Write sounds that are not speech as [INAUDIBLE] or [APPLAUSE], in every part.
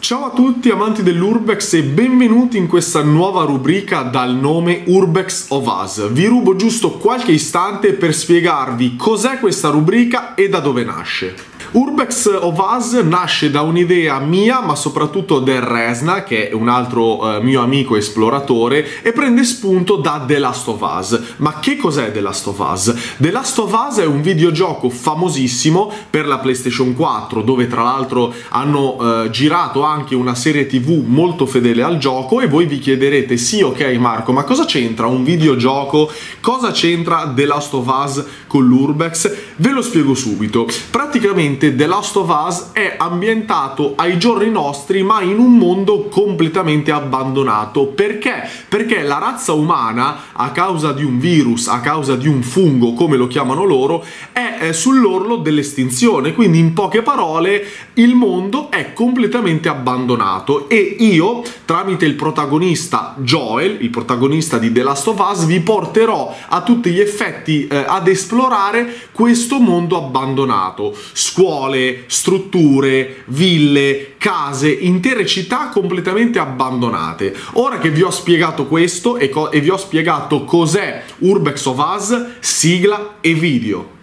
Ciao a tutti amanti dell'Urbex e benvenuti in questa nuova rubrica dal nome Urbex of Us. Vi rubo giusto qualche istante per spiegarvi cos'è questa rubrica e da dove nasce. Urbex Us nasce da un'idea mia, ma soprattutto del Resna, che è un altro eh, mio amico esploratore, e prende spunto da The Last of Us. Ma che cos'è The Last of Us? The Last of Us è un videogioco famosissimo per la PlayStation 4, dove tra l'altro hanno eh, girato anche una serie TV molto fedele al gioco, e voi vi chiederete, sì ok Marco, ma cosa c'entra un videogioco? Cosa c'entra The Last of Us con l'Urbex? Ve lo spiego subito. Praticamente praticamente The Last of Us è ambientato ai giorni nostri ma in un mondo completamente abbandonato. Perché? Perché la razza umana, a causa di un virus, a causa di un fungo, come lo chiamano loro, è sull'orlo dell'estinzione. Quindi in poche parole il mondo è completamente abbandonato e io, tramite il protagonista Joel, il protagonista di The Last of Us, vi porterò a tutti gli effetti eh, ad esplorare questo mondo abbandonato. Scuola scuole, strutture, ville, case, intere città completamente abbandonate. Ora che vi ho spiegato questo e, co- e vi ho spiegato cos'è Urbex of Us, sigla e video.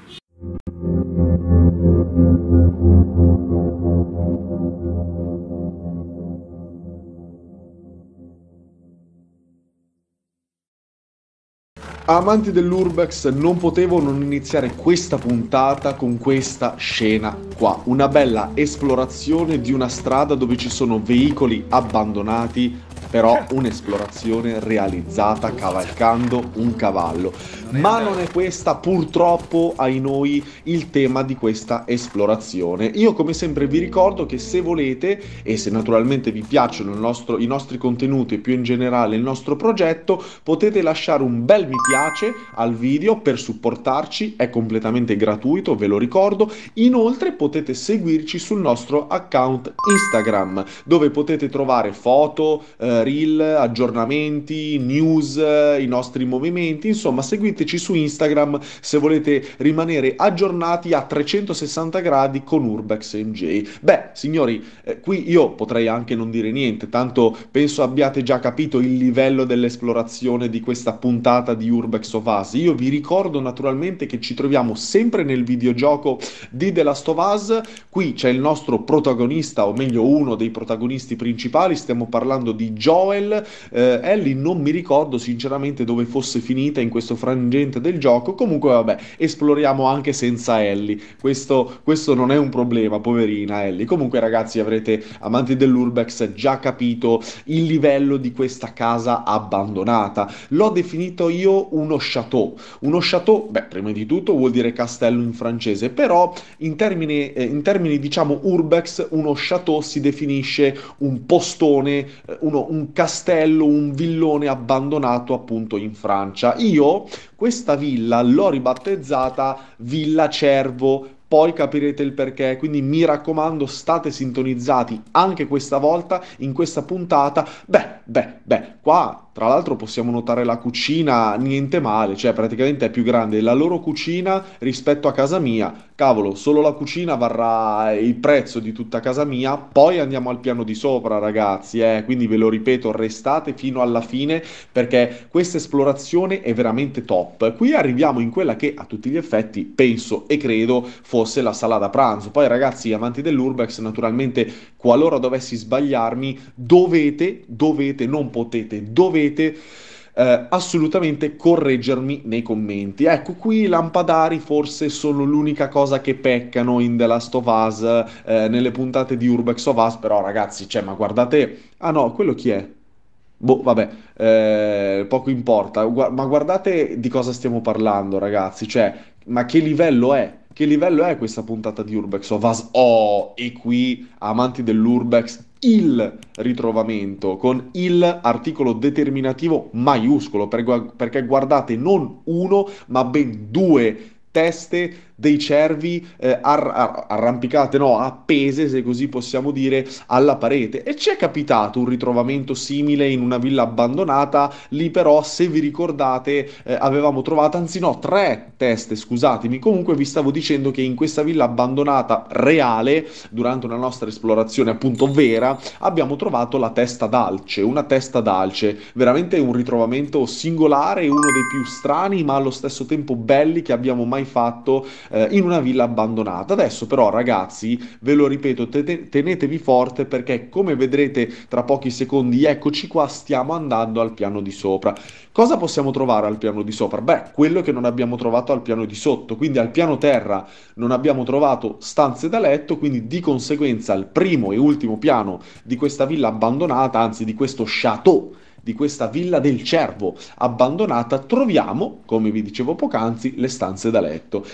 Amanti dell'Urbex, non potevo non iniziare questa puntata con questa scena qua. Una bella esplorazione di una strada dove ci sono veicoli abbandonati però un'esplorazione realizzata cavalcando un cavallo. Ma non è questa purtroppo ai noi il tema di questa esplorazione. Io come sempre vi ricordo che se volete e se naturalmente vi piacciono nostro, i nostri contenuti e più in generale il nostro progetto, potete lasciare un bel mi piace al video per supportarci, è completamente gratuito, ve lo ricordo. Inoltre potete seguirci sul nostro account Instagram dove potete trovare foto, eh, reel, aggiornamenti, news, i nostri movimenti, insomma seguiteci su Instagram se volete rimanere aggiornati a 360 gradi con Urbex NJ. Beh, signori, eh, qui io potrei anche non dire niente, tanto penso abbiate già capito il livello dell'esplorazione di questa puntata di Urbex of Us. Io vi ricordo naturalmente che ci troviamo sempre nel videogioco di The Last of Us, qui c'è il nostro protagonista, o meglio uno dei protagonisti principali, stiamo parlando di Joel. Eh, Ellie non mi ricordo sinceramente dove fosse finita in questo frangente del gioco. Comunque, vabbè, esploriamo anche senza Ellie. Questo, questo non è un problema, poverina Ellie. Comunque, ragazzi, avrete amanti dell'Urbex già capito il livello di questa casa abbandonata. L'ho definito io uno chateau. Uno chateau, beh, prima di tutto vuol dire castello in francese, però in termini, eh, in termini diciamo urbex, uno chateau si definisce un postone, eh, uno, un un castello, un villone abbandonato appunto in Francia. Io questa villa l'ho ribattezzata Villa Cervo poi capirete il perché, quindi mi raccomando state sintonizzati anche questa volta in questa puntata. Beh, beh, beh, qua tra l'altro possiamo notare la cucina, niente male, cioè praticamente è più grande la loro cucina rispetto a casa mia. Cavolo, solo la cucina varrà il prezzo di tutta casa mia, poi andiamo al piano di sopra ragazzi, eh? quindi ve lo ripeto, restate fino alla fine perché questa esplorazione è veramente top. Qui arriviamo in quella che a tutti gli effetti penso e credo fosse la sala da pranzo. Poi ragazzi, amanti dell'Urbex, naturalmente qualora dovessi sbagliarmi, dovete, dovete, non potete, dovete potete eh, assolutamente correggermi nei commenti. Ecco, qui i lampadari forse sono l'unica cosa che peccano in The Last of Us, eh, nelle puntate di Urbex of Us, però ragazzi, cioè, ma guardate... Ah no, quello chi è? Boh, vabbè, eh, poco importa, Gu- ma guardate di cosa stiamo parlando, ragazzi, cioè, ma che livello è? Che livello è questa puntata di Urbex of Us? Oh, e qui, amanti dell'Urbex, il ritrovamento con il articolo determinativo maiuscolo perché guardate non uno ma ben due teste dei cervi eh, ar- ar- arrampicate, no, appese, se così possiamo dire, alla parete. E ci è capitato un ritrovamento simile in una villa abbandonata, lì però, se vi ricordate, eh, avevamo trovato, anzi no, tre teste, scusatemi, comunque vi stavo dicendo che in questa villa abbandonata reale, durante una nostra esplorazione appunto vera, abbiamo trovato la testa d'alce, una testa d'alce, veramente un ritrovamento singolare, uno dei più strani ma allo stesso tempo belli che abbiamo mai fatto eh, in una villa abbandonata. Adesso però ragazzi, ve lo ripeto, te- tenetevi forte perché come vedrete tra pochi secondi, eccoci qua, stiamo andando al piano di sopra. Cosa possiamo trovare al piano di sopra? Beh, quello che non abbiamo trovato al piano di sotto, quindi al piano terra non abbiamo trovato stanze da letto, quindi di conseguenza al primo e ultimo piano di questa villa abbandonata, anzi di questo chateau di questa villa del cervo abbandonata, troviamo, come vi dicevo poc'anzi, le stanze da letto.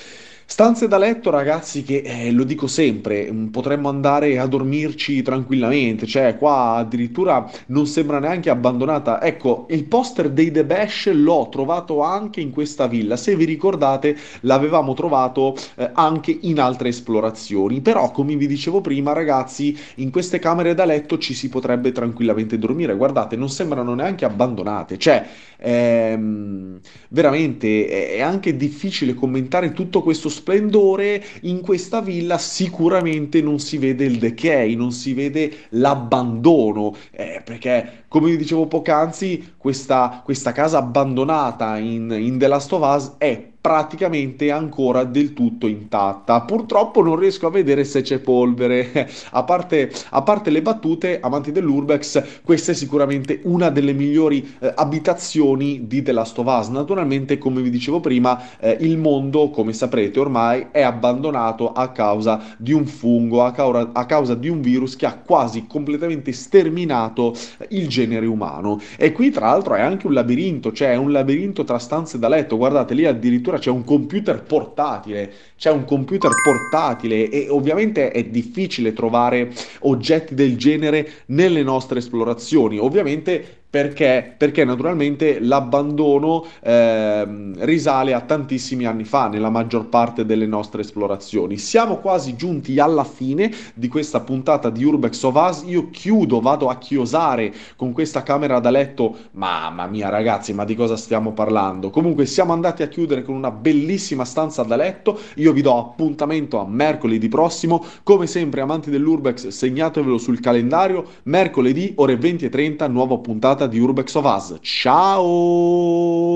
Stanze da letto, ragazzi, che eh, lo dico sempre, mm, potremmo andare a dormirci tranquillamente, cioè qua addirittura non sembra neanche abbandonata. Ecco, il poster dei The Bash l'ho trovato anche in questa villa, se vi ricordate l'avevamo trovato eh, anche in altre esplorazioni, però come vi dicevo prima, ragazzi, in queste camere da letto ci si potrebbe tranquillamente dormire, guardate, non sembrano neanche abbandonate, cioè ehm, veramente è anche difficile commentare tutto questo splendore, in questa villa sicuramente non si vede il decay, non si vede l'abbandono, eh, perché come vi dicevo poc'anzi, questa, questa casa abbandonata in, in The Last of Us è praticamente ancora del tutto intatta. Purtroppo non riesco a vedere se c'è polvere. [LAUGHS] a, parte, a parte le battute, amanti dell'Urbex, questa è sicuramente una delle migliori eh, abitazioni di The Last of Us. Naturalmente, come vi dicevo prima, eh, il mondo, come saprete ormai, è abbandonato a causa di un fungo, a causa, a causa di un virus che ha quasi completamente sterminato il genere umano. E qui, tra l'altro, è anche un labirinto, cioè è un labirinto tra stanze da letto. Guardate, lì addirittura c'è un computer portatile, c'è un computer portatile e ovviamente è difficile trovare oggetti del genere nelle nostre esplorazioni. Ovviamente perché? Perché naturalmente l'abbandono eh, risale a tantissimi anni fa nella maggior parte delle nostre esplorazioni. Siamo quasi giunti alla fine di questa puntata di Urbex of Us. Io chiudo, vado a chiosare con questa camera da letto. Mamma mia ragazzi, ma di cosa stiamo parlando? Comunque siamo andati a chiudere con una bellissima stanza da letto. Io vi do appuntamento a mercoledì prossimo. Come sempre, amanti dell'Urbex, segnatevelo sul calendario. Mercoledì ore 20 e 30, nuova puntata di Urbex Us. Ciao!